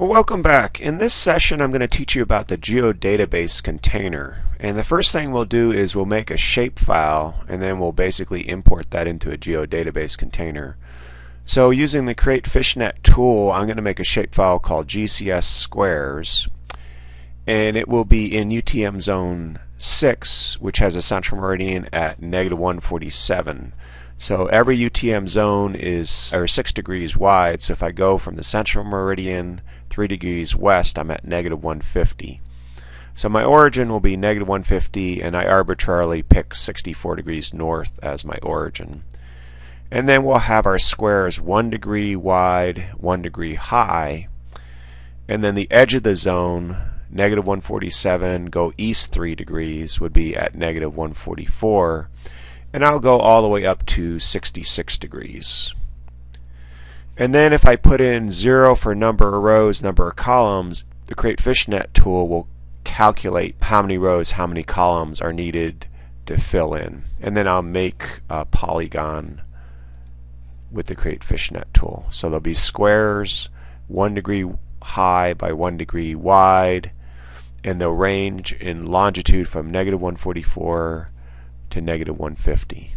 Well, welcome back. In this session, I'm going to teach you about the geodatabase container. And the first thing we'll do is we'll make a shapefile, and then we'll basically import that into a geodatabase container. So using the Create Fishnet tool, I'm going to make a shapefile called GCS squares, and it will be in UTM zone 6, which has a central meridian at negative 147. So every UTM zone is or 6 degrees wide. So if I go from the central meridian 3 degrees west, I'm at negative 150. So my origin will be negative 150 and I arbitrarily pick 64 degrees north as my origin. And then we'll have our squares 1 degree wide, 1 degree high. And then the edge of the zone, negative 147, go east 3 degrees, would be at negative 144 and I'll go all the way up to 66 degrees. And then if I put in 0 for number of rows, number of columns, the Create Fishnet tool will calculate how many rows, how many columns are needed to fill in. And then I'll make a polygon with the Create Fishnet tool. So there'll be squares 1 degree high by 1 degree wide, and they'll range in longitude from negative 144 to negative 150.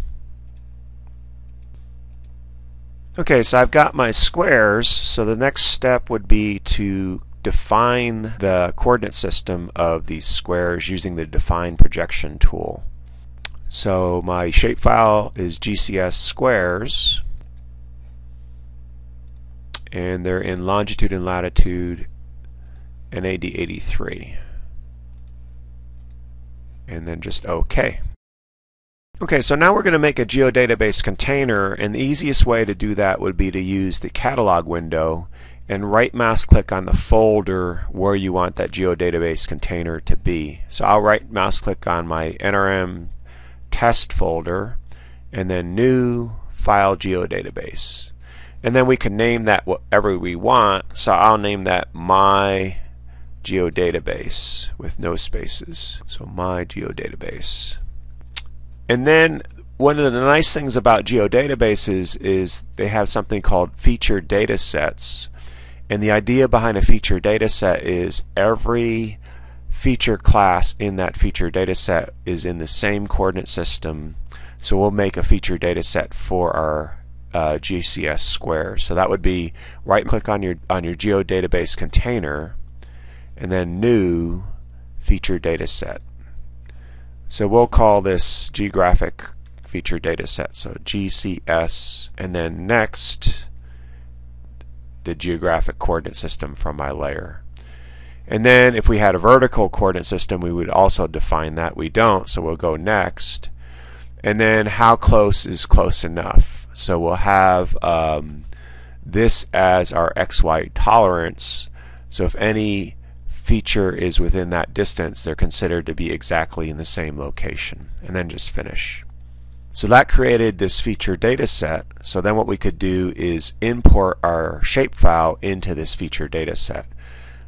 Okay, so I've got my squares, so the next step would be to define the coordinate system of these squares using the define projection tool. So my shapefile is GCS squares and they're in longitude and latitude NAD 83 and then just OK. Okay, so now we're going to make a geodatabase container, and the easiest way to do that would be to use the catalog window and right mouse click on the folder where you want that geodatabase container to be. So I'll right mouse click on my NRM test folder and then new file geodatabase. And then we can name that whatever we want. So I'll name that my geodatabase with no spaces. So my geodatabase. And then one of the nice things about geodatabases is they have something called feature data sets. And the idea behind a feature data set is every feature class in that feature data set is in the same coordinate system. So we'll make a feature data set for our uh, GCS square. So that would be right click on your on your geodatabase container and then new feature data set. So we'll call this geographic feature data set. So GCS and then next the geographic coordinate system from my layer. And then if we had a vertical coordinate system we would also define that. We don't so we'll go next. And then how close is close enough. So we'll have um, this as our XY tolerance. So if any feature is within that distance, they're considered to be exactly in the same location. And then just finish. So that created this feature data set. So then what we could do is import our shapefile into this feature data set.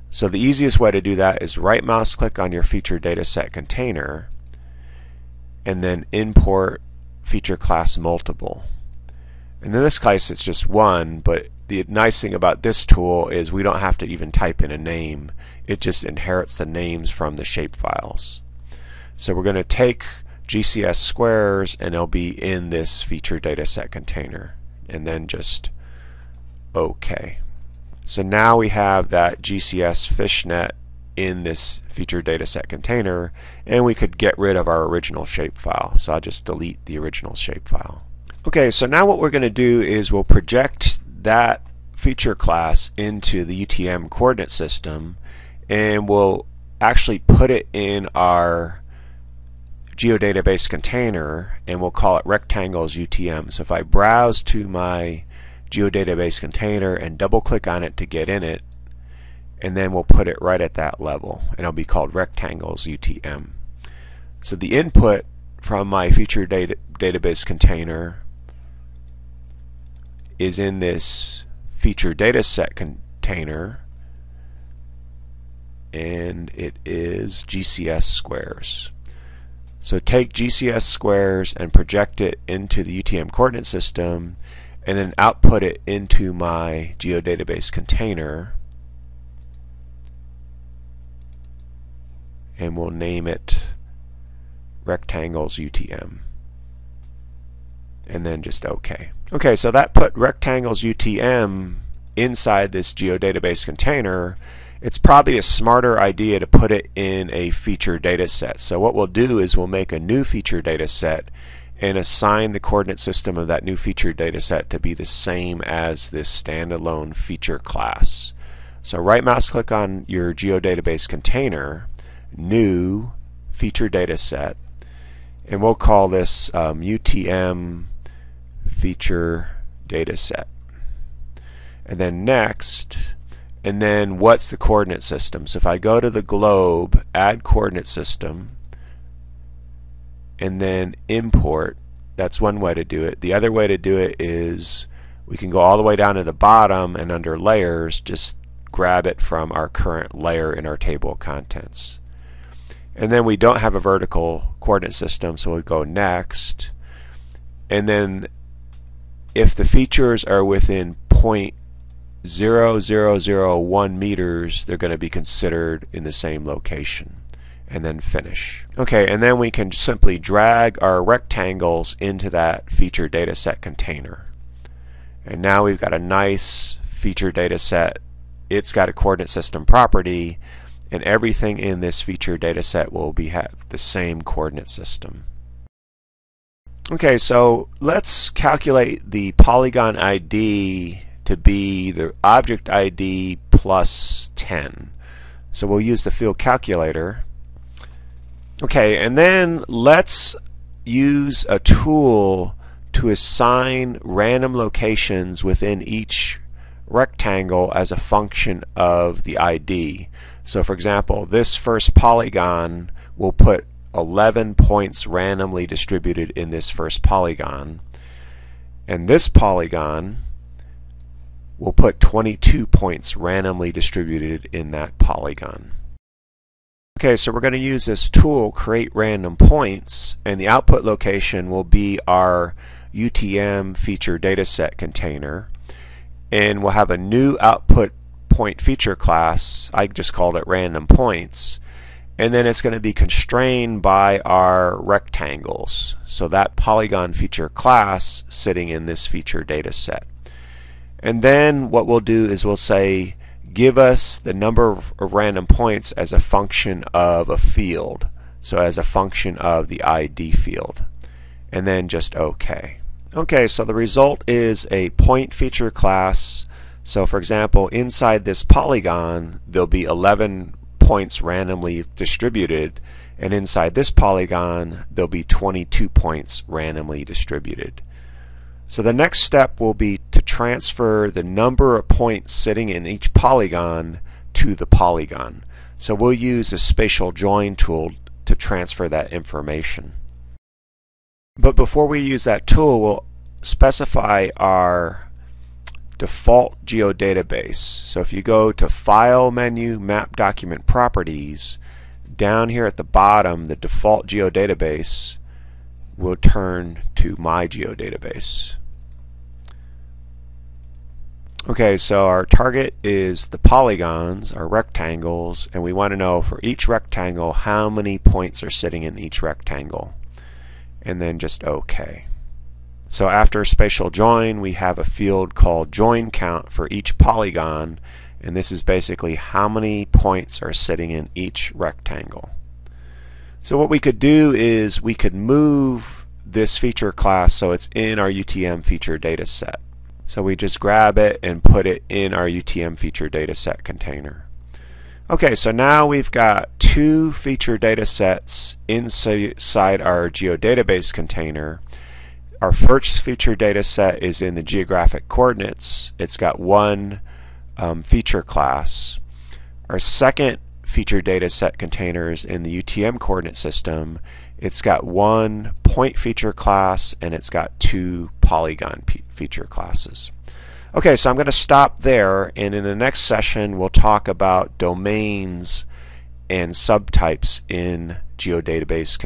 So the easiest way to do that is right mouse click on your feature data set container and then import feature class multiple. And in this case it's just one, but the nice thing about this tool is we don't have to even type in a name. It just inherits the names from the shapefiles. So we're going to take GCS squares and they'll be in this feature dataset container and then just OK. So now we have that GCS fishnet in this feature dataset container and we could get rid of our original shapefile. So I'll just delete the original shapefile. Okay, so now what we're going to do is we'll project that feature class into the UTM coordinate system and we'll actually put it in our geodatabase container and we'll call it rectangles UTM. So if I browse to my geodatabase container and double click on it to get in it and then we'll put it right at that level and it'll be called rectangles UTM. So the input from my feature data database container is in this feature dataset container and it is GCS squares. So take GCS squares and project it into the UTM coordinate system and then output it into my geodatabase container and we'll name it rectangles UTM and then just OK. Okay, so that put rectangles UTM inside this geodatabase container. It's probably a smarter idea to put it in a feature data set. So what we'll do is we'll make a new feature data set and assign the coordinate system of that new feature data set to be the same as this standalone feature class. So right mouse click on your geodatabase container, new feature data set, and we'll call this um, UTM feature data set. And then next, and then what's the coordinate system? So if I go to the globe, add coordinate system, and then import, that's one way to do it. The other way to do it is we can go all the way down to the bottom and under layers, just grab it from our current layer in our table of contents. And then we don't have a vertical coordinate system, so we'll go next. And then if the features are within point zero zero zero one meters, they're going to be considered in the same location. And then finish. Okay, and then we can simply drag our rectangles into that feature data set container. And now we've got a nice feature data set. It's got a coordinate system property, and everything in this feature data set will be have the same coordinate system. Okay, so let's calculate the polygon ID to be the object ID plus 10. So we'll use the field calculator. Okay, and then let's use a tool to assign random locations within each rectangle as a function of the ID. So for example, this first polygon will put 11 points randomly distributed in this first polygon. And this polygon will put 22 points randomly distributed in that polygon. Okay, so we're going to use this tool, create random points, and the output location will be our UTM feature dataset container. And we'll have a new output point feature class. I just called it random points and then it's going to be constrained by our rectangles. So that polygon feature class sitting in this feature data set. And then what we'll do is we'll say give us the number of random points as a function of a field. So as a function of the ID field. And then just OK. Okay, so the result is a point feature class. So for example, inside this polygon, there'll be 11 points randomly distributed and inside this polygon there'll be 22 points randomly distributed. So the next step will be to transfer the number of points sitting in each polygon to the polygon. So we'll use a spatial join tool to transfer that information. But before we use that tool, we'll specify our default geodatabase. So if you go to File menu, Map Document Properties, down here at the bottom, the default geodatabase will turn to My Geodatabase. Okay, so our target is the polygons, our rectangles, and we want to know for each rectangle how many points are sitting in each rectangle. And then just OK. So after spatial join, we have a field called join count for each polygon, and this is basically how many points are sitting in each rectangle. So what we could do is we could move this feature class so it's in our UTM feature data set. So we just grab it and put it in our UTM feature data set container. Okay, so now we've got two feature data sets inside our geodatabase container our first feature data set is in the geographic coordinates. It's got one um, feature class. Our second feature data set containers in the UTM coordinate system. It's got one point feature class and it's got two polygon feature classes. Okay, so I'm going to stop there and in the next session we'll talk about domains and subtypes in geodatabase